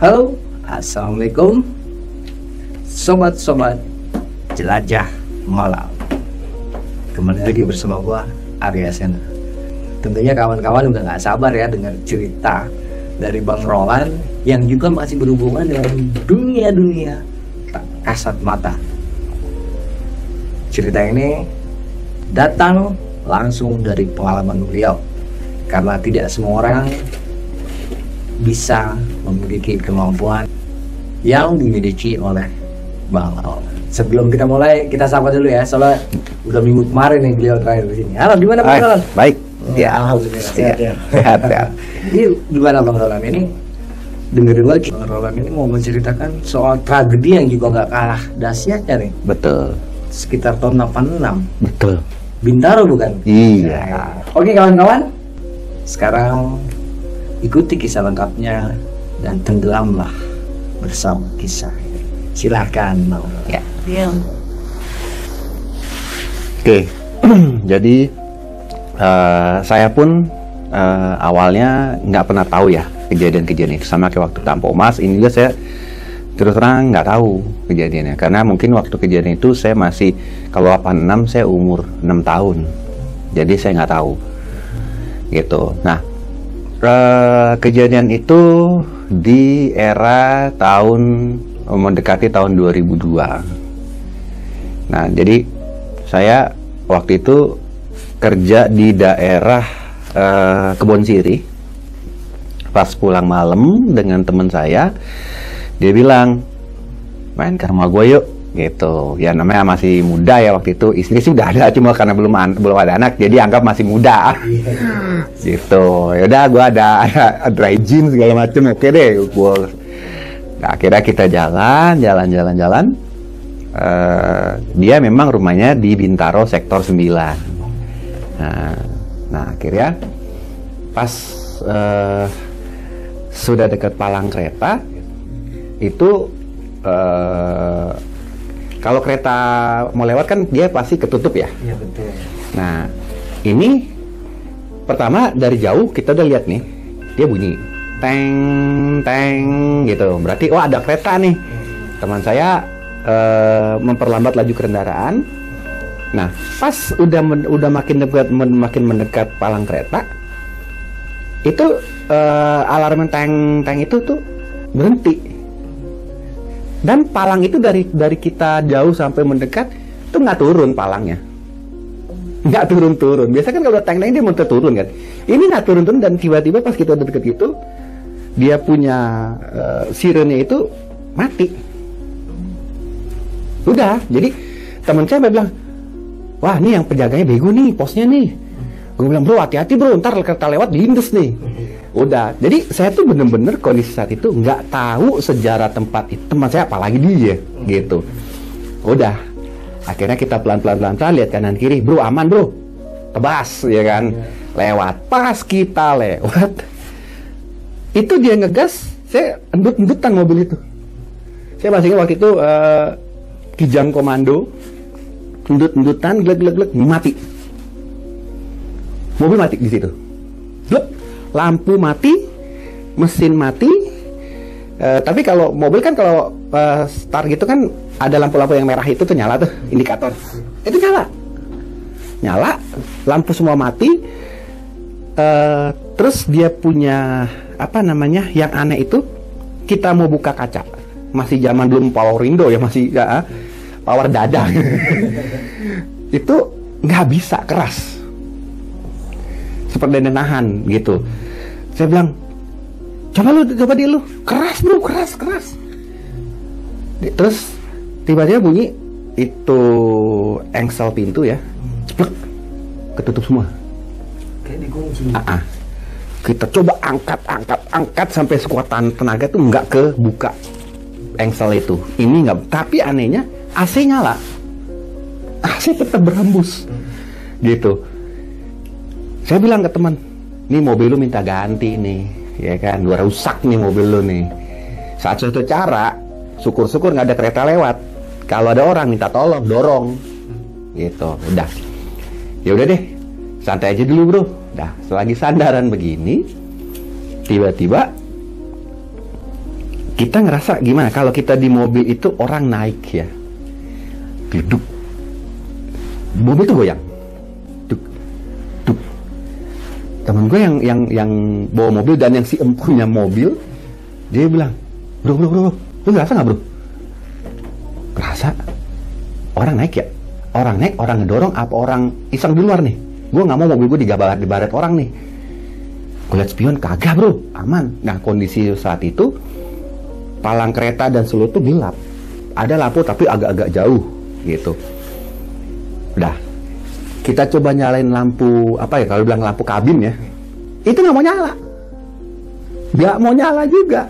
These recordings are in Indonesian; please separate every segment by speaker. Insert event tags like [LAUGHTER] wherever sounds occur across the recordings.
Speaker 1: Halo, Assalamualaikum. Sobat-sobat jelajah malam. Kembali lagi bersama gua Arya Sena. Tentunya kawan-kawan udah gak sabar ya dengar cerita dari Bang Roland Yang juga masih berhubungan dengan dunia-dunia tak kasat mata. Cerita ini datang langsung dari pengalaman beliau. Karena tidak semua orang bisa memiliki kemampuan yang dimiliki oleh Bang Al. Sebelum kita mulai, kita sapa dulu ya, soalnya udah minggu kemarin nih beliau terakhir di sini. Halo, gimana Bang Roland?
Speaker 2: baik.
Speaker 1: Ya, alhamdulillah.
Speaker 2: Iya.
Speaker 1: Sehat ya. [LAUGHS]
Speaker 2: Sehat ya.
Speaker 1: Ini gimana Bang Roland ini? Dengerin lagi, Bang Roland ini mau menceritakan soal tragedi yang juga nggak kalah dahsyatnya nih.
Speaker 2: Betul.
Speaker 1: Sekitar tahun 86.
Speaker 2: Betul.
Speaker 1: Bintaro bukan?
Speaker 2: Iya.
Speaker 1: Oke kawan-kawan, sekarang ikuti kisah lengkapnya dan tenggelamlah bersama kisah. Silahkan, Bang.
Speaker 2: Ya. Oke. [CLEARS THROAT] Jadi eh, saya pun eh, awalnya nggak pernah tahu ya kejadian-kejadian itu sama kayak waktu Tampo Mas. Ini juga saya terus terang nggak tahu kejadiannya karena mungkin waktu kejadian itu saya masih kalau 86 saya umur 6 tahun. Jadi saya nggak tahu. Gitu. Nah, eh, kejadian itu di era tahun mendekati tahun 2002. Nah, jadi saya waktu itu kerja di daerah eh, Kebon Siri. Pas pulang malam dengan teman saya, dia bilang, main ke rumah gue yuk. Gitu. Ya namanya masih muda ya waktu itu. Istri sih udah ada, [LAUGHS] cuma karena belum an- belum ada anak, jadi anggap masih muda. gitu. Ya udah, gue ada, ada dry gin segala macem. Oke deh, gue Nah, akhirnya kita jalan, jalan, jalan, jalan. Eh, dia memang rumahnya di Bintaro sektor 9. Nah, nah akhirnya pas eh, sudah dekat palang kereta itu eh, kalau kereta mau lewat kan dia pasti ketutup ya.
Speaker 1: Iya betul.
Speaker 2: Nah, ini pertama dari jauh kita udah lihat nih, dia bunyi teng teng gitu. Berarti oh ada kereta nih. Teman saya eh, memperlambat laju kendaraan. Nah, pas udah men- udah makin dekat men- makin mendekat palang kereta, itu eh, alarm teng teng itu tuh berhenti. Dan palang itu dari dari kita jauh sampai mendekat itu nggak turun palangnya nggak turun-turun. Biasa kan kalau udah tank dia mau turun kan. Ini nggak turun-turun dan tiba-tiba pas kita deket gitu, dia punya eh, sirene itu mati. Udah, jadi teman saya bilang, wah ini yang penjaganya bego nih, posnya nih. Gue bilang, bro hati-hati bro, ntar kereta lewat diindes nih. Udah, jadi saya tuh bener-bener kondisi saat itu nggak tahu sejarah tempat itu, teman saya apalagi dia, gitu. Udah, akhirnya kita pelan-pelan pelan-pelan lihat kanan kiri. Bro aman bro. Tebas ya kan? Lewat. Pas kita lewat itu dia ngegas. Saya endut-endutan mobil itu. Saya masih waktu itu eh, kijang komando. Endut-endutan glek-glek-glek mati. Mobil mati di situ. Glek. Lampu mati mesin mati Eh, tapi kalau mobil kan kalau eh, start gitu kan ada lampu-lampu yang merah itu tuh nyala tuh indikator. Itu nyala. Nyala, lampu semua mati. Eh, terus dia punya apa namanya? Yang aneh itu kita mau buka kaca. Masih zaman belum power window ya masih ya, power dada. [LAUGHS] itu nggak bisa keras. Seperti nahan gitu. Saya bilang, coba lu coba dia lu. Keras bro keras keras. Terus tiba-tiba bunyi itu engsel pintu ya. Ceplek ketutup semua.
Speaker 1: Kayak dikunci.
Speaker 2: Ah, ah. kita coba angkat angkat angkat sampai sekuat tan- tenaga tuh nggak ke buka engsel itu. Ini nggak tapi anehnya AC nyala. AC tetap berhembus gitu saya bilang ke teman nih mobil lu minta ganti nih ya kan? Gua rusak nih mobil lu nih. Satu-satu cara syukur-syukur nggak ada kereta lewat. Kalau ada orang minta tolong dorong. Gitu udah. Ya udah deh santai aja dulu bro. Dah selagi sandaran begini tiba-tiba kita ngerasa gimana? Kalau kita di mobil itu orang naik ya. Duduk. Mobil itu goyang temen gue yang yang yang bawa mobil dan yang si empunya mobil dia bilang bro bro bro, bro lu ngerasa nggak bro? Ngerasa. Orang naik ya? Orang naik orang ngedorong apa orang iseng di luar nih? Gue nggak mau mobil gue digabarat dibaret orang nih. Gue liat spion kagak bro aman. Nah kondisi saat itu palang kereta dan seluruh itu gelap ada lampu tapi agak-agak jauh gitu. Udah kita coba nyalain lampu apa ya kalau bilang lampu kabin ya. Itu nggak mau nyala. Nggak mau nyala juga.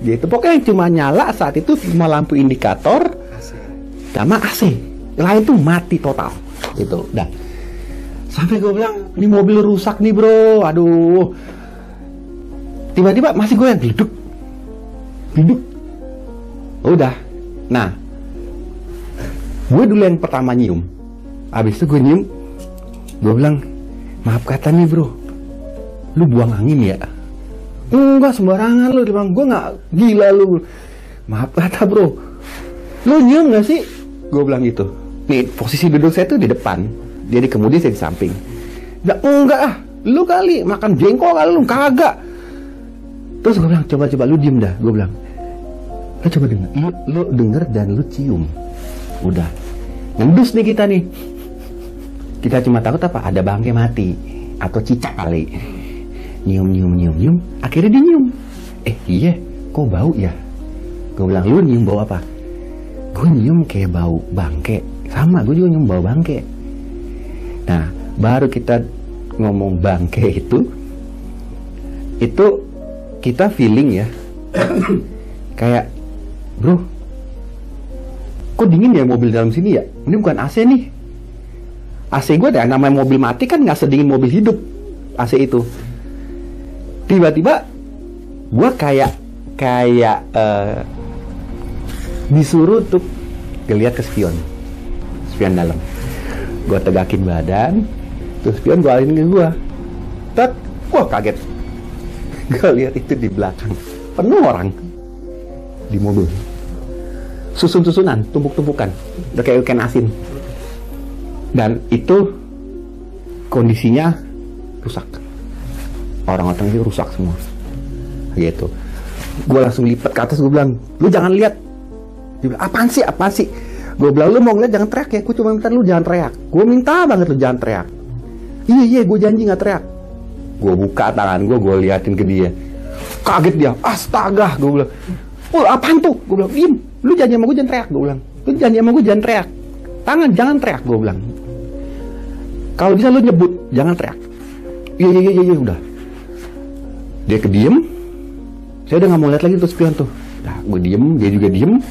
Speaker 2: Gitu. Pokoknya cuma nyala saat itu cuma lampu indikator sama AC lain tuh mati total. Gitu. Dah sampai gue bilang ini mobil rusak nih bro. Aduh. Tiba-tiba masih gue yang duduk duduk udah. Nah gue dulu yang pertama nyium. Habis itu gue nyium gue bilang maaf kata nih bro. Lu buang angin ya? Enggak sembarangan lu bilang gue nggak gila lu. Maaf kata bro. Lu nyium gak sih? Gue bilang gitu. Nih posisi duduk saya tuh di depan. Dia di kemudi saya di samping. Nah, enggak ah. Lu kali makan jengkol kali lu kagak. Terus gue bilang coba coba lu diem dah. Gue bilang lu coba denger lu, lu denger dan lu cium. Udah. Ngendus nih kita nih kita cuma takut apa? Ada bangke mati. Atau cicak kali. Nyium nyium nyium nyium. Akhirnya dia nyium eh iya. Kok bau ya? Gue bilang lu nyium bau apa? Gue nyium kayak bau bangke. Sama gue juga nyium bau bangke. Nah baru kita ngomong bangke itu itu kita feeling ya. Kayak bro kok dingin ya mobil dalam sini ya? Ini bukan AC nih AC gue ada namanya mobil mati kan nggak sedingin mobil hidup AC itu. Tiba-tiba gue kayak kayak eh, disuruh tuh ngeliat ke spion. Spion dalam. Gue tegakin badan terus spion gue alihin ke gue tet gue kaget. [LAUGHS] Gue lihat itu di belakang. Penuh orang. Di mobil. Susun-susunan tumpuk-tumpukan. Udah kayak ikan asin dan itu kondisinya rusak. Orang-orang itu rusak semua. Gitu. Gue langsung lipat ke atas gue bilang lu jangan lihat. Dia bilang apaan sih? Apaan sih? Gue bilang lu mau ngeliat jangan teriak ya. Gue cuma minta lu jangan teriak. Gue minta banget lu jangan teriak. Iya iya gue janji nggak teriak. Gue buka tangan gue gue liatin ke dia. Kaget dia astaga gue bilang. Oh apaan tuh? Gue bilang diem lu janji sama gue jangan teriak gue bilang. Lu janji sama gue jangan teriak. Tangan jangan teriak gue bilang kalau bisa lu nyebut jangan teriak. Iya iya iya iya udah. Dia kediem. Saya udah nggak mau lihat lagi tuh spion tuh. Nah gue diem dia juga diem.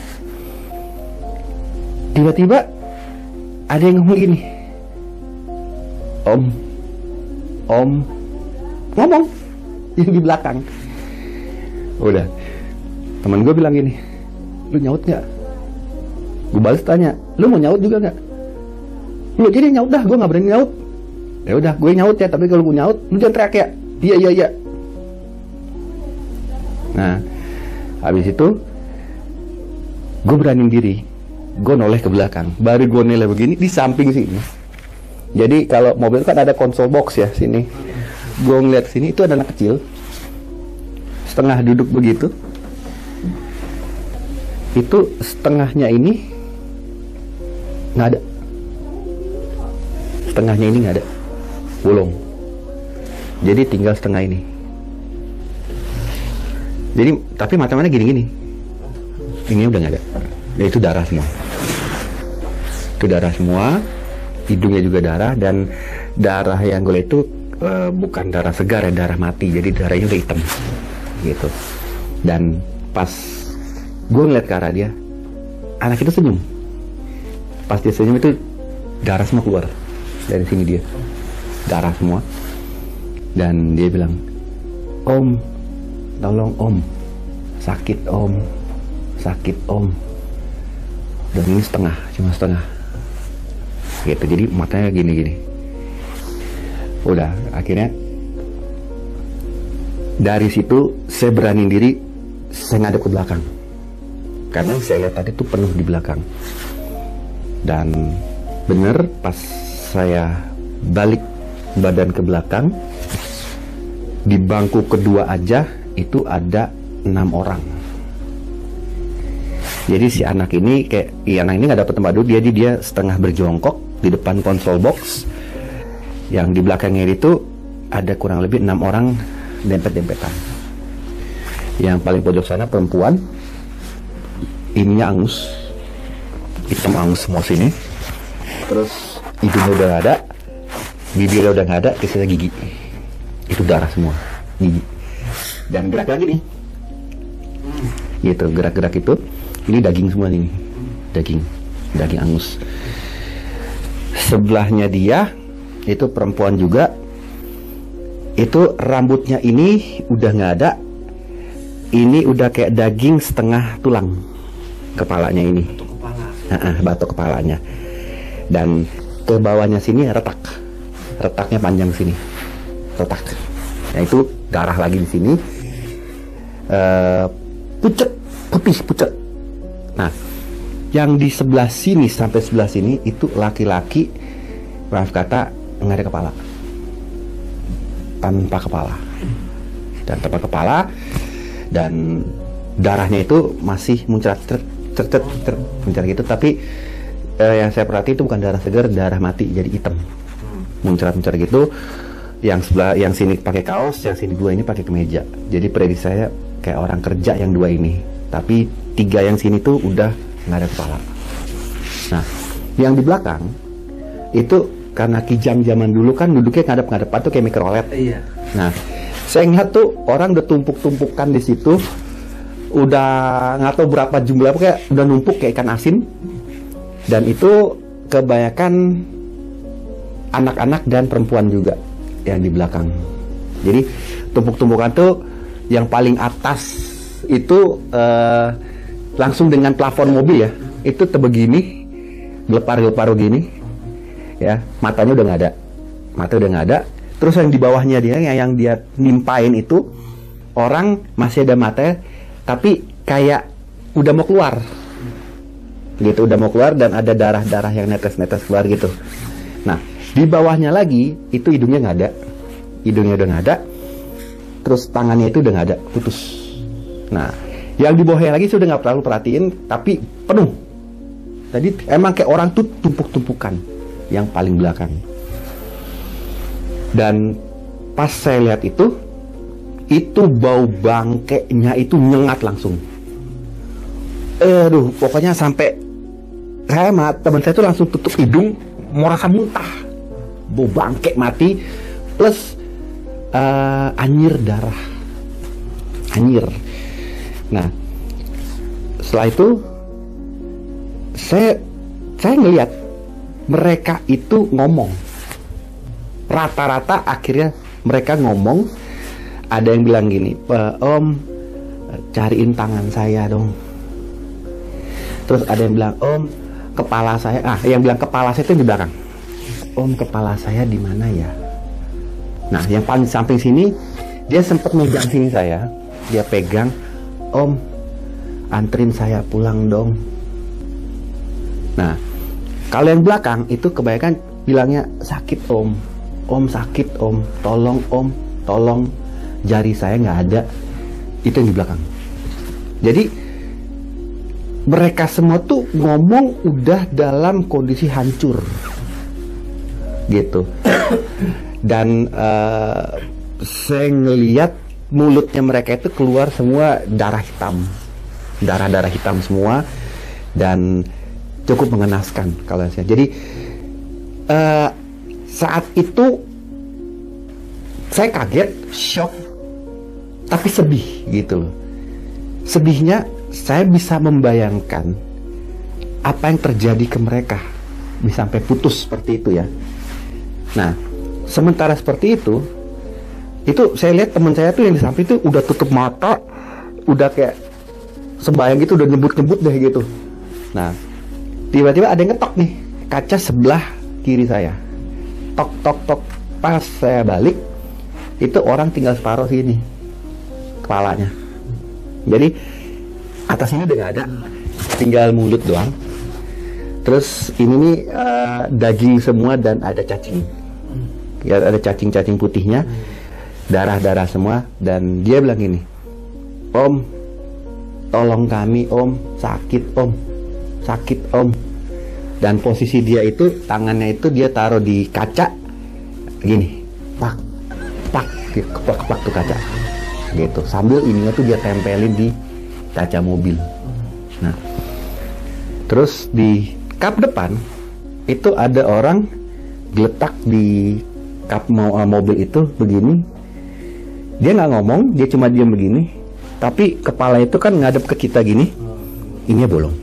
Speaker 2: Tiba-tiba ada yang ngomong gini. Om. Om. Ngomong. Yang di belakang. Udah. Teman gue bilang gini lu nyaut nggak? Gue balas tanya lu mau nyaut juga nggak lu jadi nyaut. Dah gue nggak berani nyaut. Ya udah gue nyaut ya tapi kalau gue nyaut lu jangan teriak ya. Iya iya iya. Nah habis itu gue berani diri. Gue noleh ke belakang. Baru gue noleh begini di samping sini. Jadi kalau mobil kan ada konsol box ya sini. Gue ngeliat sini itu ada anak kecil. Setengah duduk begitu. Itu setengahnya ini nggak ada setengahnya ini nggak ada. Bolong. Jadi tinggal setengah ini. Jadi tapi mata-mata gini-gini. Ini udah nggak ada. Ya, itu darah semua. Itu darah semua. Hidungnya juga darah dan darah yang gue itu eh, bukan darah segar ya darah mati. Jadi darahnya udah hitam. Gitu. Dan pas gue ngeliat ke arah dia anak itu senyum. Pas dia senyum itu darah semua keluar dari sini dia. Darah semua. Dan dia bilang om tolong om. Sakit om. Sakit om. Dan ini setengah cuma setengah. Gitu. Jadi matanya gini gini udah akhirnya dari situ saya berani diri saya ngadep ke belakang. Karena saya lihat tadi tuh penuh di belakang. Dan bener pas saya balik badan ke belakang. Di bangku kedua aja itu ada enam orang. Jadi si anak ini kayak iya anak ini nggak dapat tempat duduk dia dia setengah berjongkok di depan konsol box. Yang di belakangnya itu ada kurang lebih enam orang dempet-dempetan. Yang paling pojok sana perempuan ininya angus. Hitam angus semua sini. Terus hidungnya udah nggak ada bibirnya udah nggak ada sisa gigi. Itu darah semua gigi. Dan gerak lagi nih. Gitu gerak-gerak itu. Ini daging semua ini daging daging angus. Sebelahnya dia itu perempuan juga itu rambutnya ini udah nggak ada. Ini udah kayak daging setengah tulang kepalanya ini. Kepala. batok kepalanya. Dan ke bawahnya sini retak. Retaknya panjang sini. Retak. Nah itu darah lagi di sini. Uh, pucet putih pucet. Nah yang di sebelah sini sampai sebelah sini itu laki-laki maaf kata nggak ada kepala. Tanpa kepala. Dan tanpa kepala dan darahnya itu masih muncrat cercet muncrat gitu. Tapi eh, yang saya perhati itu bukan darah segar darah mati jadi hitam muncrat muncrat gitu yang sebelah yang sini pakai kaos yang sini dua ini pakai kemeja jadi prediksi saya kayak orang kerja yang dua ini tapi tiga yang sini tuh udah nggak ada kepala nah yang di belakang itu karena kijang zaman dulu kan duduknya ngadep-ngadep tuh kayak mikrolet. Iya. Nah, saya ingat tuh orang udah tumpuk-tumpukan di situ, udah nggak tahu berapa jumlah, kayak udah numpuk kayak ikan asin. Dan itu kebanyakan anak-anak dan perempuan juga yang di belakang. Jadi tumpuk-tumpukan tuh yang paling atas itu uh, langsung dengan plafon mobil ya, itu tebegini, gelepar-gelepar gini ya. Matanya udah nggak ada. Mata udah nggak ada. Terus yang di bawahnya dia yang, yang dia nimpain itu orang masih ada mata tapi kayak udah mau keluar gitu udah mau keluar dan ada darah-darah yang netes-netes keluar gitu nah di bawahnya lagi itu hidungnya nggak ada hidungnya udah nggak ada terus tangannya itu udah nggak ada putus nah yang di bawahnya lagi sudah nggak terlalu perhatiin tapi penuh tadi emang kayak orang tuh tumpuk-tumpukan yang paling belakang. Dan pas saya lihat itu, itu bau bangkeknya itu nyengat langsung. Aduh, pokoknya sampai saya teman saya itu langsung tutup hidung, mau rasa muntah. Bau bangkek mati, plus uh, anyir darah. Anyir. Nah, setelah itu saya saya ngelihat mereka itu ngomong. Rata-rata akhirnya mereka ngomong, ada yang bilang gini, Om, cariin tangan saya dong. Terus ada yang bilang, Om, kepala saya, ah yang bilang kepala saya itu di belakang. Om, kepala saya di mana ya? Nah, yang paling samping sini, dia sempat megang sini saya, dia pegang, Om, antrin saya pulang dong. Nah, kalau yang belakang itu kebanyakan bilangnya sakit om, om sakit om, tolong om, tolong jari saya nggak ada. Itu yang di belakang. Jadi mereka semua tuh ngomong udah dalam kondisi hancur, gitu. [COUGHS] Dan uh, saya ngeliat mulutnya mereka itu keluar semua darah hitam, darah-darah hitam semua dan cukup mengenaskan kalau saya. Jadi uh, saat itu saya kaget, shock, tapi sedih gitu loh. Sedihnya saya bisa membayangkan apa yang terjadi ke mereka bisa sampai putus seperti itu ya. Nah, sementara seperti itu, itu saya lihat teman saya tuh yang di samping itu udah tutup mata, udah kayak sembayang gitu, udah nyebut-nyebut deh gitu. Nah, tiba-tiba ada yang ngetok nih kaca sebelah kiri saya tok tok tok pas saya balik itu orang tinggal separuh sini kepalanya Jadi atas ini udah nggak ada, tinggal mulut doang. Terus ini nih eh, daging semua dan ada cacing. Ya, ada cacing-cacing putihnya, darah-darah semua dan dia bilang gini, Om, tolong kami Om, sakit Om, sakit Om. Dan posisi dia itu tangannya itu dia taruh di kaca, gini, pak, pak, keplak-keplak tuh kaca, gitu. Sambil ininya tuh dia tempelin di kaca mobil. Nah, terus di kap depan itu ada orang geletak di kap eh, mobil itu begini. Dia nggak ngomong, dia cuma diam begini. Tapi kepala itu kan ngadep ke kita gini. Ini bolong.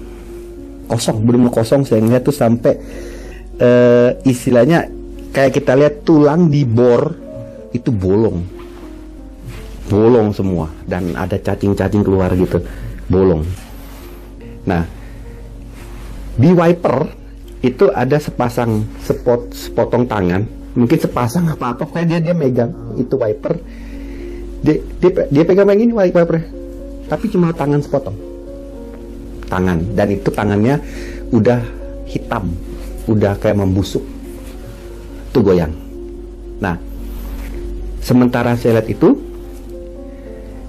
Speaker 2: Kosong, belum kosong. Saya ngeliat tuh sampai eh, istilahnya kayak kita lihat tulang di bor itu bolong. Bolong semua. Dan ada cacing-cacing keluar gitu. Bolong. Nah, di wiper itu ada sepasang sepot sepotong tangan. Mungkin sepasang apa apa. Kayak dia dia megang itu wiper. Dia dia, dia pegang yang ini wiper tapi cuma tangan sepotong. Tangan. Dan itu tangannya udah hitam. Udah kayak membusuk. Itu goyang. Nah sementara saya lihat itu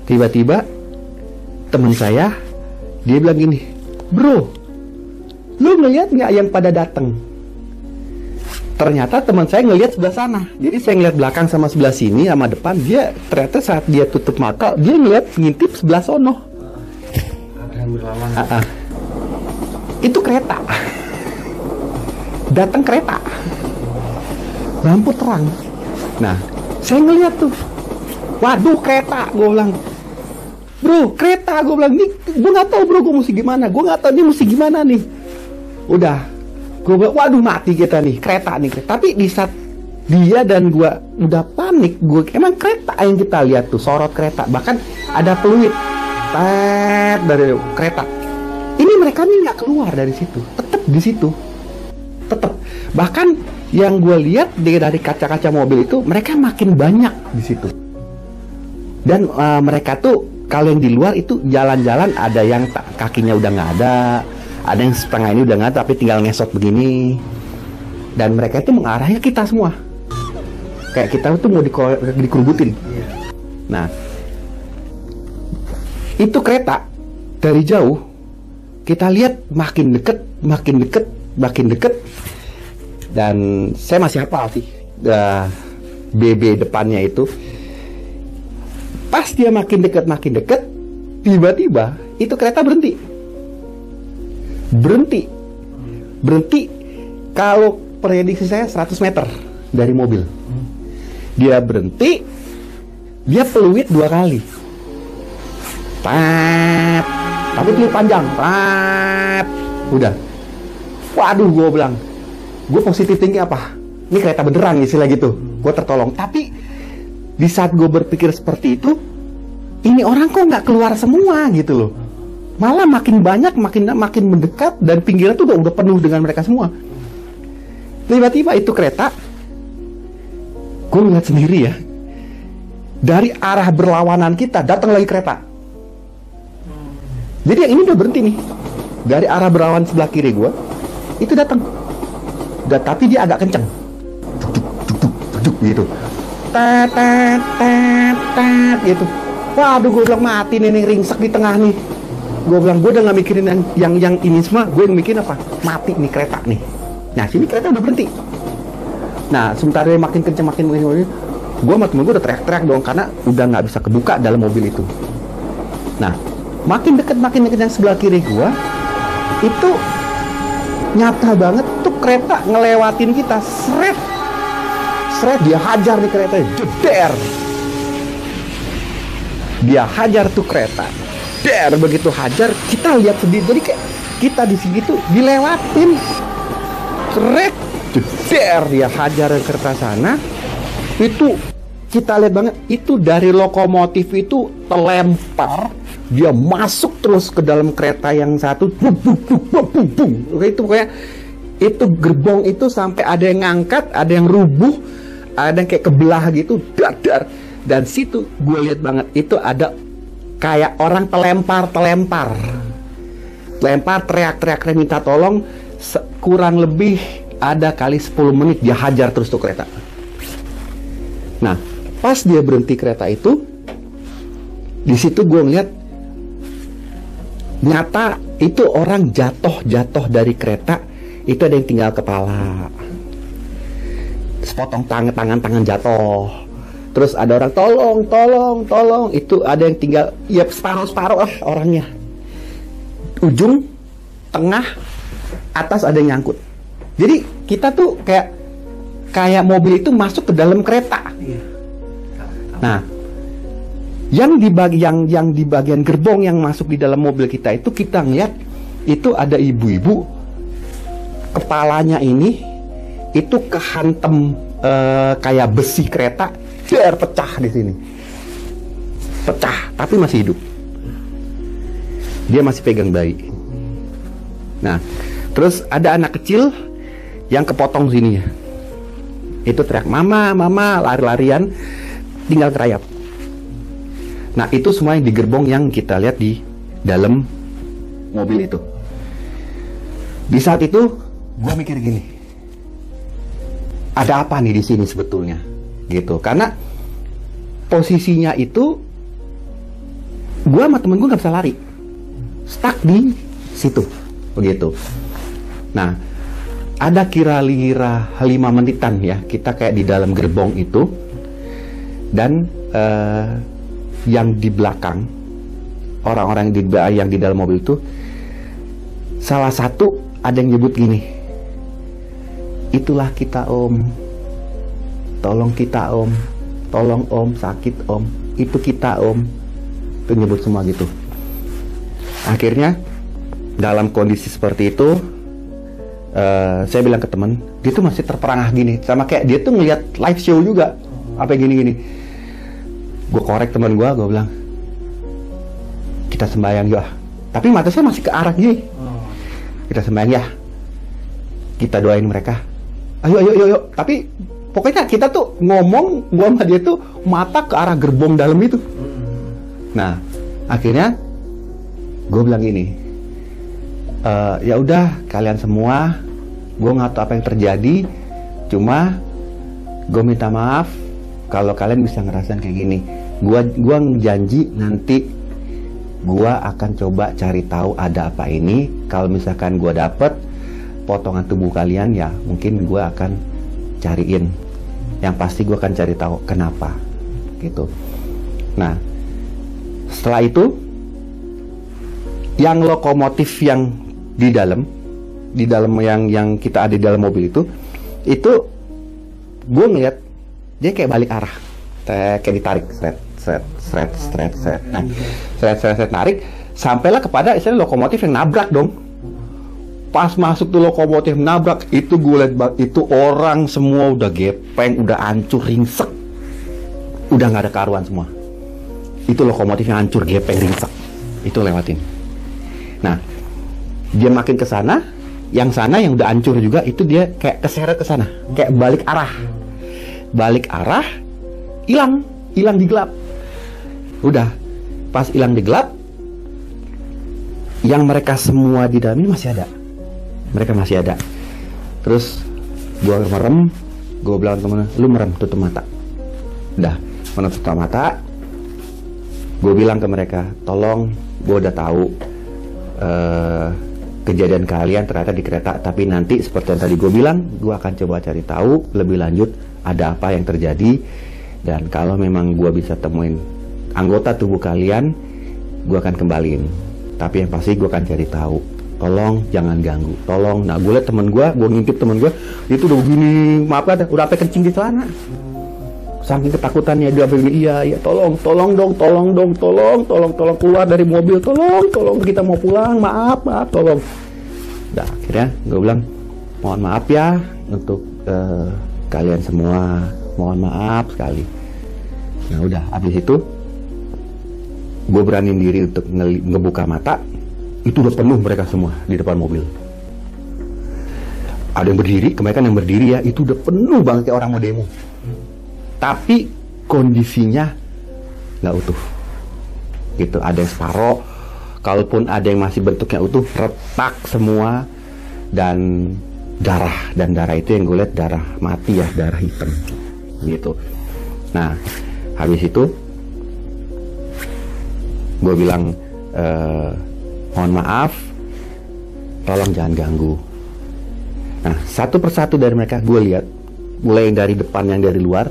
Speaker 2: tiba-tiba teman saya dia bilang gini bro lu ngeliat nggak yang pada datang ternyata teman saya ngelihat sebelah sana. Jadi saya ngeliat belakang sama sebelah sini sama depan dia ternyata saat dia tutup mata dia ngeliat ngintip sebelah sono. Ah, ah. itu kereta. Datang kereta. Lampu terang. Nah saya ngeliat tuh. Waduh kereta gue bilang bro kereta. Gue bilang nih gue nggak tahu bro gue mesti gimana. Gue nggak tahu ini mesti gimana nih. Udah. Gue bilang waduh mati kita nih kereta nih kereta. tapi di saat dia dan gue udah panik gue emang kereta yang kita lihat tuh sorot kereta. Bahkan ada peluit. Tet dari kereta. Ini mereka nih nggak keluar dari situ. Tetap di situ. Tetap bahkan yang gue lihat dari dari kaca-kaca mobil itu mereka makin banyak di situ. Dan uh, mereka tuh kalau yang di luar itu jalan-jalan ada yang kakinya udah nggak ada ada yang setengah ini udah nggak ada tapi tinggal ngesot begini. Dan mereka itu mengarahnya kita semua. Kayak kita tuh mau dikerubutin. Nah itu kereta dari jauh kita lihat makin deket makin deket makin deket. Dan saya masih hafal sih uh, BB depannya itu pas dia makin dekat makin dekat tiba-tiba itu kereta berhenti. Berhenti. Berhenti kalau prediksi saya 100 meter dari mobil. Dia berhenti dia peluit dua kali. Tat. tapi peluit panjang. Tat. udah. Waduh gue bilang gue positif tinggi apa? Ini kereta beneran istilah gitu gue tertolong. Tapi di saat gue berpikir seperti itu ini orang kok nggak keluar semua gitu loh. Malah makin banyak makin makin mendekat dan pinggirnya tuh udah, udah penuh dengan mereka semua. Tiba-tiba itu kereta gue melihat sendiri ya. Dari arah berlawanan kita datang lagi kereta. Jadi yang ini udah berhenti nih. Dari arah berlawan sebelah kiri gue itu datang. Dan tapi dia agak kenceng. Duk duk, duk, gitu tet tet tet gitu waduh gue bilang mati nih, nih ringsek di tengah nih gue bilang gue udah nggak mikirin yang, yang yang ini semua gue yang mikirin apa mati nih kereta nih nah sini kereta udah berhenti nah sementara dia makin kenceng makin makin, gue sama temen gue udah teriak-teriak dong karena udah nggak bisa kebuka dalam mobil itu nah makin deket makin deket yang sebelah kiri gue itu nyata banget tuh kereta ngelewatin kita seret seret dia hajar nih kereta jeder dia hajar tuh kereta. Der begitu hajar kita lihat sendiri. Jadi kayak kita di sini tuh dilewatin. Seret jeder dia hajar ke kereta sana. Itu kita lihat banget itu dari lokomotif itu terlempar. Dia masuk terus ke dalam kereta yang satu. Itu kayak itu gerbong itu sampai ada yang ngangkat ada yang rubuh ada yang kayak kebelah gitu dadar. Dan situ gue lihat banget itu ada kayak orang telempar telempar lempar teriak-teriak minta tolong kurang lebih ada kali 10 menit dia hajar terus tuh kereta. Nah pas dia berhenti kereta itu di situ gue ngeliat nyata itu orang jatuh-jatuh dari kereta itu ada yang tinggal kepala sepotong tangan tangan tangan jatuh. Terus ada orang tolong tolong tolong. Itu ada yang tinggal ya separuh separuh lah orangnya. Ujung tengah atas ada yang nyangkut. Jadi kita tuh kayak kayak mobil itu masuk ke dalam kereta. Nah yang di bagi yang yang di bagian gerbong yang masuk di dalam mobil kita itu kita ngeliat itu ada ibu-ibu kepalanya ini itu kehantem eh, kayak besi kereta dar pecah di sini. Pecah tapi masih hidup. Dia masih pegang bayi. Nah terus ada anak kecil yang kepotong sini. Itu teriak mama mama lari-larian tinggal kerayap nah itu semua yang di gerbong yang kita lihat di dalam mobil itu. Di saat itu gue mikir gini ada apa nih di sini sebetulnya? Gitu. Karena posisinya itu gue sama temen gue nggak bisa lari. Stuck di situ. Begitu nah ada kira-kira lima menitan ya kita kayak di dalam gerbong itu. Dan eh, yang di belakang orang-orang di yang di dalam mobil itu salah satu ada yang nyebut gini itulah kita om. Tolong kita om. Tolong om sakit om. Itu kita om. Itu nyebut semua gitu. Akhirnya dalam kondisi seperti itu eh, saya bilang ke temen dia tuh masih terperangah gini. Sama kayak dia tuh ngeliat live show juga. Apa gini gini gue korek teman gue gue bilang kita sembahyang ya tapi mata saya masih ke arah gini. Kita sembahyang ya kita doain mereka ayo ayo ayo, tapi pokoknya kita tuh ngomong gua sama dia tuh mata ke arah gerbong dalam itu. Nah akhirnya gue bilang gini "Eh, ya udah kalian semua gue nggak tahu apa yang terjadi cuma gue minta maaf kalau kalian bisa ngerasain kayak gini. Gua gua janji nanti gua akan coba cari tahu ada apa ini. Kalau misalkan gua dapet potongan tubuh kalian ya mungkin gua akan cariin. Yang pasti gua akan cari tahu kenapa gitu. Nah setelah itu yang lokomotif yang di dalam di dalam yang yang kita ada di dalam mobil itu itu gue ngeliat dia kayak balik arah. Kayak ditarik seret seret seret seret seret nah seret seret seret narik sampailah kepada istilah lokomotif yang nabrak dong pas masuk tuh lokomotif nabrak itu gue liat ba- itu orang semua udah gepeng udah hancur ringsek. Udah nggak ada karuan semua. Itu lokomotif yang hancur gepeng ringsek. Itu lewatin. Nah dia makin ke sana yang sana yang udah hancur juga itu dia kayak keseret ke sana. Kayak balik arah. Balik arah hilang. Hilang di gelap. Udah. Pas hilang di gelap yang mereka semua di dalam ini masih ada mereka masih ada. Terus gua merem gua bilang temen lu merem tutup mata. Udah menutup mata gue bilang ke mereka tolong gue udah tahu eh, kejadian kalian ternyata di kereta tapi nanti seperti yang tadi gue bilang gue akan coba cari tahu lebih lanjut ada apa yang terjadi. Dan kalau memang gue bisa temuin anggota tubuh kalian gue akan kembaliin. Tapi yang pasti gue akan cari tahu tolong jangan ganggu. Tolong. Nah gue liat temen gue gue ngintip temen gue itu udah begini maaf ada udah sampai kencing di celana saking ketakutannya dia begini iya iya tolong tolong dong tolong dong tolong tolong tolong keluar dari mobil tolong tolong kita mau pulang maaf maaf tolong. Nah, akhirnya gue bilang mohon maaf ya untuk eh, kalian semua mohon maaf sekali. Nah udah habis itu gue beraniin diri untuk ngebuka mata itu udah penuh mereka semua di depan mobil. Ada yang berdiri kebanyakan yang berdiri ya itu udah penuh banget kayak orang mau demo. Tapi kondisinya nggak utuh. Gitu ada yang separoh kalaupun ada yang masih bentuknya utuh retak semua dan darah dan darah itu yang gue lihat darah mati ya darah hitam. Gitu. Nah habis itu gue bilang eh, mohon maaf. Tolong jangan ganggu. Nah satu persatu dari mereka gue lihat mulai dari depan yang dari luar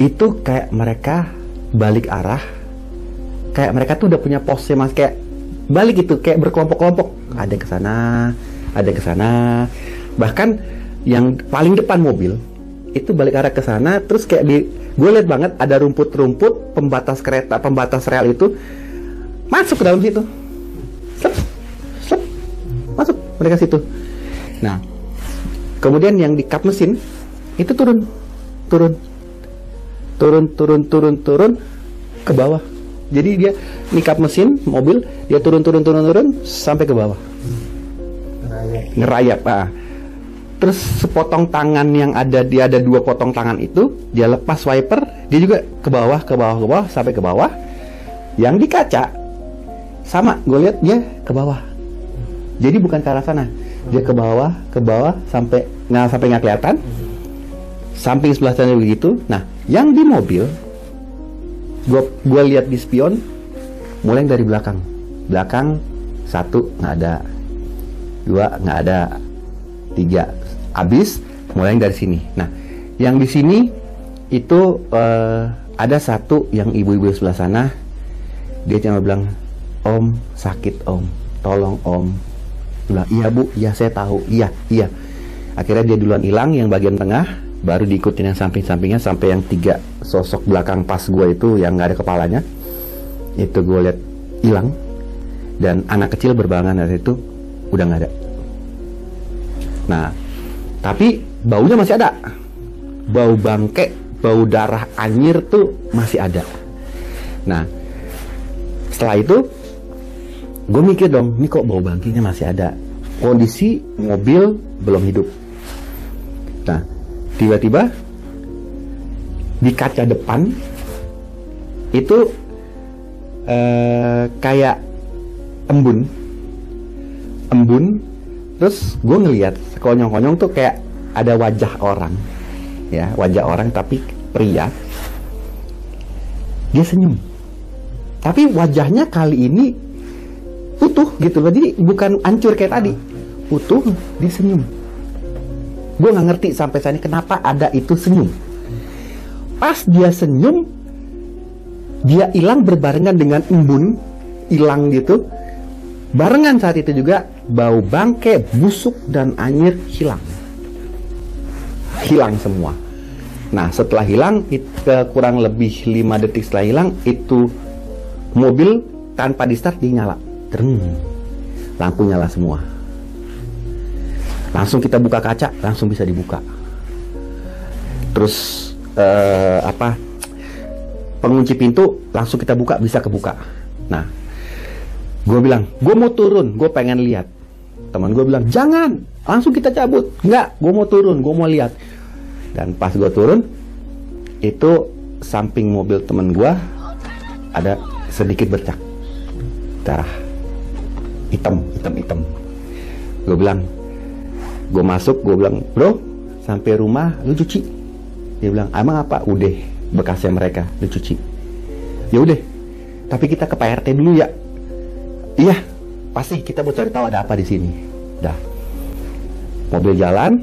Speaker 2: itu kayak mereka balik arah. Kayak mereka tuh udah punya pose mas. Kayak balik gitu kayak berkelompok-kelompok. Ada yang ke sana ada yang ke sana. Bahkan yang paling depan mobil itu balik arah ke sana terus kayak di gue lihat banget ada rumput-rumput pembatas kereta pembatas rel itu masuk ke dalam situ mereka situ. Nah kemudian yang di kap mesin itu turun. Turun. Turun turun turun turun ke bawah. Jadi dia nikap mesin mobil dia turun turun turun turun sampai ke bawah. Ngerayap. Ah. Terus sepotong tangan yang ada dia ada dua potong tangan itu dia lepas wiper dia juga ke bawah ke bawah ke bawah sampai ke bawah. Yang di kaca sama gue lihat dia ke bawah jadi bukan ke arah sana. Dia ke bawah ke bawah sampai nggak sampai nggak kelihatan. Samping sebelah sana begitu. Nah yang di mobil gue gue lihat di spion mulai dari belakang. Belakang satu nggak ada. Dua nggak ada. Tiga habis mulai dari sini. Nah yang di sini itu eh, ada satu yang ibu-ibu sebelah sana dia cuma bilang om sakit om. Tolong om bilang iya bu. Iya saya tahu. Iya iya. Akhirnya dia duluan hilang yang bagian tengah baru diikutin yang samping-sampingnya sampai yang tiga sosok belakang pas gue itu yang nggak ada kepalanya. Itu gue lihat hilang. Dan anak kecil berbalangan dari itu udah nggak ada. Nah tapi baunya masih ada. Bau bangke bau darah anyir tuh masih ada. Nah setelah itu gue mikir dong ini kok bau bangkinya masih ada? Kondisi mobil belum hidup. Nah tiba-tiba di kaca depan itu eh, kayak embun. Embun terus gue ngeliat konyong-konyong tuh kayak ada wajah orang ya wajah orang tapi pria. Dia senyum. Tapi wajahnya kali ini utuh gitu loh. Jadi bukan hancur kayak tadi. Utuh dia senyum. Gue nggak ngerti sampai saat ini kenapa ada itu senyum. Pas dia senyum dia hilang berbarengan dengan embun hilang gitu. Barengan saat itu juga bau bangke busuk dan anyir hilang. Hilang semua. Nah setelah hilang itu kurang lebih 5 detik setelah hilang itu mobil tanpa di start dia nyala Tereng. lampu nyala semua. Langsung kita buka kaca langsung bisa dibuka. Terus eh, apa pengunci pintu langsung kita buka bisa kebuka. Nah gue bilang gue mau turun gue pengen lihat. Teman gue bilang jangan langsung kita cabut. Nggak gue mau turun gue mau lihat. Dan pas gue turun itu samping mobil teman gue ada sedikit bercak. Darah hitam hitam hitam. Gue bilang gue masuk gue bilang bro sampai rumah lu cuci. Dia bilang emang apa? Udah bekasnya mereka lu cuci. Ya udah tapi kita ke PRT dulu ya. Iya pasti kita mau cari tahu ada apa di sini. Dah. Mobil jalan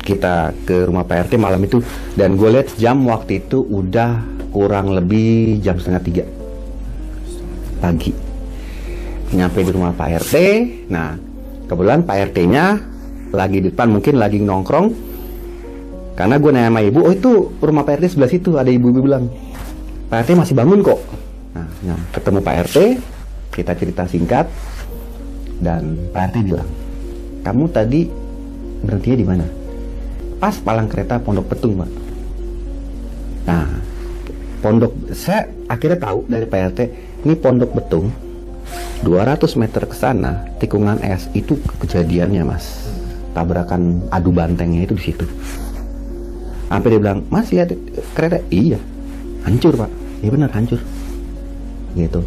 Speaker 2: kita ke rumah PRT malam itu. Dan gue lihat jam waktu itu udah kurang lebih jam setengah tiga. Pagi nyampe di rumah Pak RT nah kebetulan Pak RT-nya lagi di depan mungkin lagi nongkrong. Karena gue nanya sama ibu oh itu rumah Pak RT sebelah situ ada ibu-ibu bilang. Pak RT masih bangun kok. Nah, nah ketemu Pak RT kita cerita singkat dan Pak RT bilang kamu tadi berhentinya di mana? Pas palang kereta Pondok Petung Pak. Nah pondok saya akhirnya tahu dari Pak RT ini Pondok Betung 200 meter ke sana tikungan es itu kejadiannya mas. Tabrakan adu bantengnya itu di situ. Sampai dia bilang mas ya kereta. Iya. Hancur pak. Iya benar hancur. Gitu.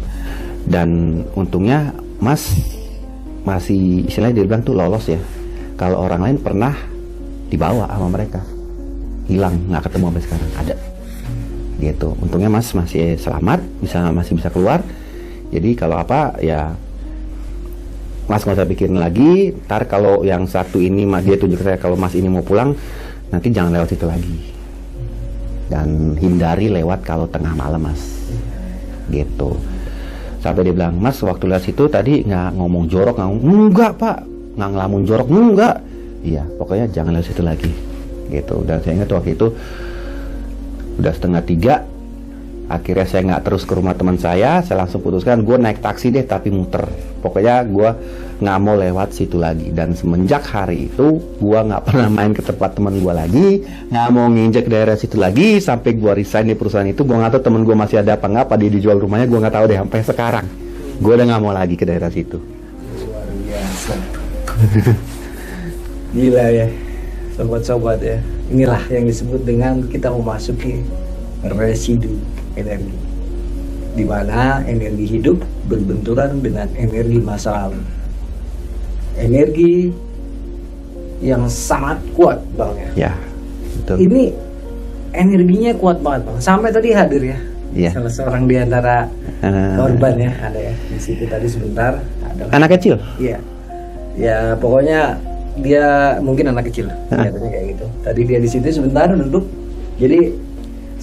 Speaker 2: Dan untungnya Mas masih istilahnya dia bilang tuh lolos ya. Kalau orang lain pernah dibawa sama mereka. Hilang nggak ketemu sampai sekarang. Ada. Gitu. Untungnya Mas masih selamat bisa masih bisa keluar jadi kalau apa ya Mas nggak usah pikirin lagi. Ntar kalau yang satu ini Mas dia tunjuk saya kalau Mas ini mau pulang nanti jangan lewat situ lagi. Dan hindari lewat kalau tengah malam Mas. Gitu. Sampai dia bilang mas waktu lihat situ tadi nggak ngomong jorok nggak ngomong, enggak pak. Nggak ngelamun jorok enggak iya pokoknya jangan lihat situ lagi. Gitu. Dan saya ingat waktu itu udah setengah tiga akhirnya saya nggak terus ke rumah teman saya saya langsung putuskan gue naik taksi deh tapi muter. Pokoknya gue nggak mau lewat situ lagi. Dan semenjak hari itu gue nggak pernah main ke tempat teman gue lagi nggak mau nginjek daerah situ lagi sampai gue resign di perusahaan itu. Gue nggak tahu teman gue masih ada apa nggak apa dia dijual rumahnya gue nggak tahu deh sampai sekarang. Gue udah nggak mau lagi ke daerah situ.
Speaker 1: Luar [LAUGHS] biasa gila ya sobat-sobat ya. Inilah yang disebut dengan kita memasuki residu energi. Di mana energi hidup berbenturan dengan energi masa lalu. Energi yang sangat kuat bang ya.
Speaker 2: Ya betul.
Speaker 1: Ini energinya kuat banget bang. Sampai tadi hadir ya.
Speaker 2: Iya.
Speaker 1: salah seorang di antara
Speaker 2: Ah.
Speaker 1: korban ya. Ada ya di situ tadi sebentar. Ada
Speaker 2: anak kecil?
Speaker 1: Iya. Ya pokoknya dia mungkin anak kecil. Kelihatannya kayak gitu. Tadi dia di situ sebentar duduk. Jadi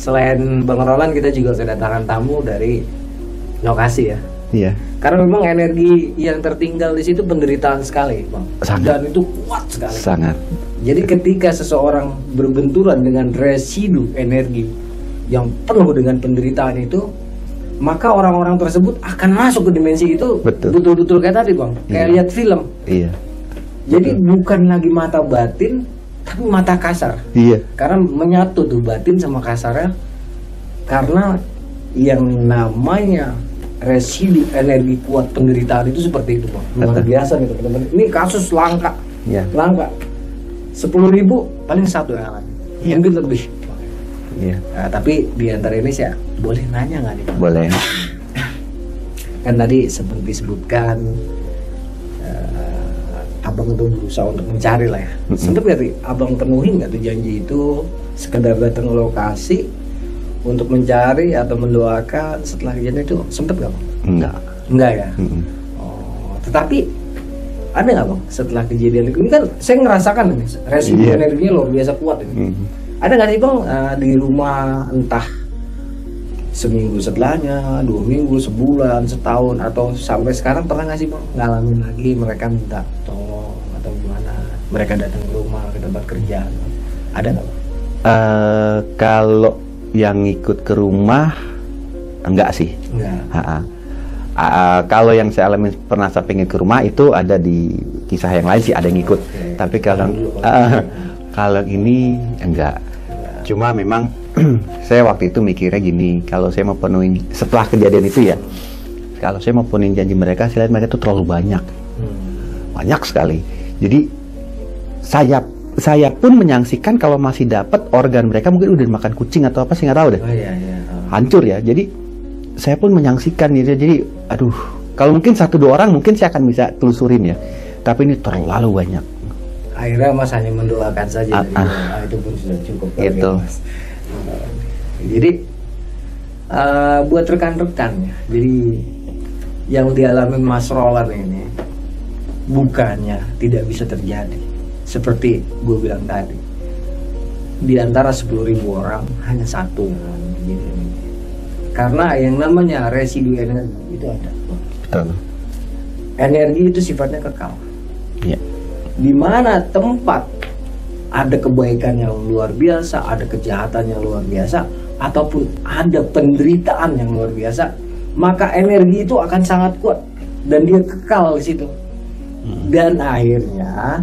Speaker 1: selain Bang Roland kita juga kedatangan tamu dari lokasi ya.
Speaker 2: iya
Speaker 1: Karena memang energi yang tertinggal di situ penderitaan sekali, Bang.
Speaker 2: Sangat.
Speaker 1: Dan itu kuat sekali.
Speaker 2: sangat
Speaker 1: Jadi ketika seseorang berbenturan dengan residu energi yang penuh dengan penderitaan itu, maka orang-orang tersebut akan masuk ke dimensi itu
Speaker 2: Betul.
Speaker 1: betul-betul kayak tadi bang, kayak
Speaker 2: Iya.
Speaker 1: lihat film.
Speaker 2: iya
Speaker 1: Jadi bukan lagi mata batin, tapi mata kasar.
Speaker 2: iya
Speaker 1: Karena menyatu tuh batin sama kasarnya, karena yang namanya residu energi kuat penderitaan itu seperti itu bang. Luar biasa nih teman-teman. Ini kasus langka
Speaker 2: iya
Speaker 1: langka sepuluh ribu paling satu yang
Speaker 2: Iya.
Speaker 1: mungkin lebih
Speaker 2: iya
Speaker 1: Nah, tapi di antara ini saya boleh nanya nggak nih Bang?
Speaker 2: boleh
Speaker 1: kan tadi seperti disebutkan abang itu berusaha untuk mencari lah ya sempet nggak sih abang penuhin nggak tuh janji itu sekedar datang ke lokasi untuk mencari atau mendoakan setelah kejadian itu sempet nggak bang?
Speaker 2: enggak
Speaker 1: Enggak ya. Oh, tetapi ada nggak bang setelah kejadian itu? Ini kan saya ngerasakan ini residu
Speaker 2: Iya.
Speaker 1: energinya luar biasa kuat ini. Ada nggak sih bang eh, di rumah entah seminggu setelahnya, dua minggu, sebulan, setahun atau sampai sekarang pernah nggak sih bang ngalamin lagi mereka minta tolong? Mereka datang ke rumah ke tempat kerja, ada nggak?
Speaker 2: Eh, kalau yang ikut ke rumah enggak sih
Speaker 1: Enggak.
Speaker 2: Ha-ha. Ah, ah, kalau yang saya alami pernah saya pengen ke rumah itu ada di kisah yang lain sih ada yang ikut.
Speaker 1: Oke.
Speaker 2: Tapi kalau ah, kalau ini enggak. Cuma memang [CLEARS THROAT] saya waktu itu mikirnya gini, kalau saya mau penuhin setelah kejadian itu ya, kalau saya mau penuhin janji mereka, saya lihat mereka itu terlalu banyak,
Speaker 1: Hmm.
Speaker 2: banyak sekali. Jadi saya saya pun menyaksikan kalau masih dapat organ mereka mungkin udah makan kucing atau apa sih nggak tahu deh
Speaker 1: Oh iya iya. Oh.
Speaker 2: hancur ya. Jadi saya pun menyaksikan gitu. Jadi aduh, kalau mungkin satu dua orang mungkin saya akan bisa telusurin ya. Tapi ini terlalu banyak.
Speaker 1: akhirnya mas hanya mendoakan saja
Speaker 2: Ah, ah.
Speaker 1: doa itu pun sudah cukup
Speaker 2: Gitu.
Speaker 1: Mas. jadi eh, buat rekan-rekan ya jadi yang dialami Mas Roland ini bukannya tidak bisa terjadi seperti gue bilang tadi di antara 10.000 orang hanya satu karena yang namanya residu energi itu ada
Speaker 2: Betul.
Speaker 1: energi itu sifatnya kekal
Speaker 2: Iya.
Speaker 1: di mana tempat ada kebaikan yang luar biasa, ada kejahatan yang luar biasa, ataupun ada penderitaan yang luar biasa, maka energi itu akan sangat kuat dan dia kekal di situ. Dan akhirnya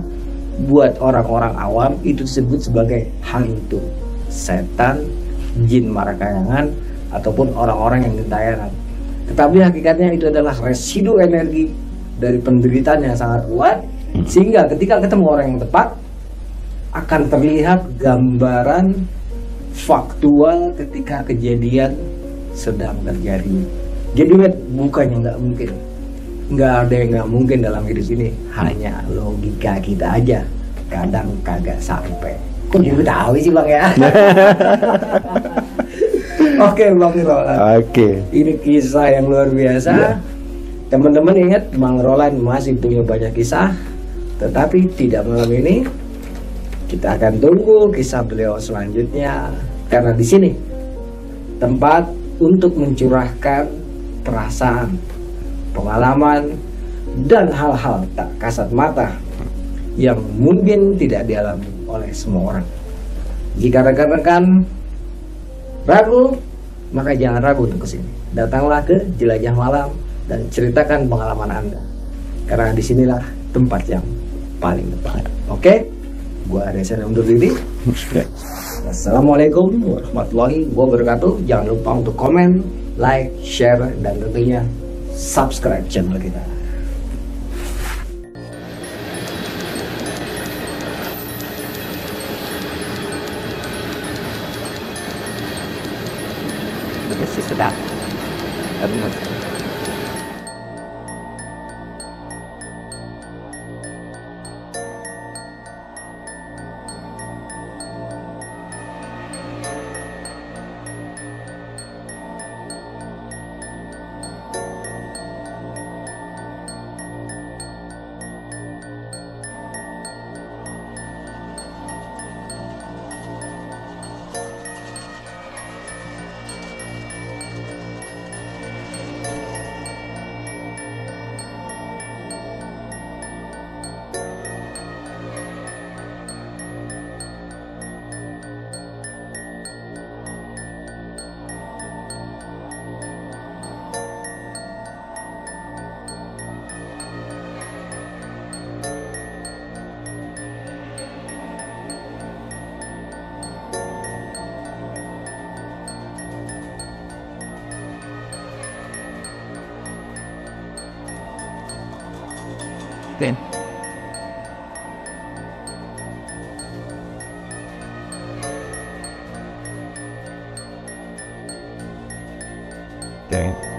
Speaker 1: buat orang-orang awam itu disebut sebagai hantu, setan, jin marakayangan, ataupun orang-orang yang gentayangan. Tetapi hakikatnya itu adalah residu energi dari penderitaan yang sangat kuat, sehingga ketika ketemu orang yang tepat akan terlihat gambaran faktual ketika kejadian sedang terjadi. Jadi bukannya nggak mungkin, nggak ada yang nggak mungkin dalam hidup ini. Hanya logika kita aja, kadang kagak sampai. Kok jadi tahu sih bang ya? [LAUGHS] Oke bang Roland,
Speaker 2: Oke.
Speaker 1: ini kisah yang luar biasa. Teman-teman ingat Bang Roland masih punya banyak kisah, tetapi tidak malam ini. Kita akan tunggu kisah beliau selanjutnya karena di sini tempat untuk mencurahkan perasaan, pengalaman, dan hal-hal tak kasat mata yang mungkin tidak dialami oleh semua orang. Jika rekan-rekan ragu, maka jangan ragu untuk ke sini. Datanglah ke Jelajah Malam dan ceritakan pengalaman Anda. Karena di sinilah tempat yang paling tepat. Oke? Gua Reza undur diri. Assalamualaikum warahmatullahi wabarakatuh. Jangan lupa untuk komen, like, share, dan tentunya subscribe channel kita. Masih sedap.
Speaker 3: Then.
Speaker 2: Oke.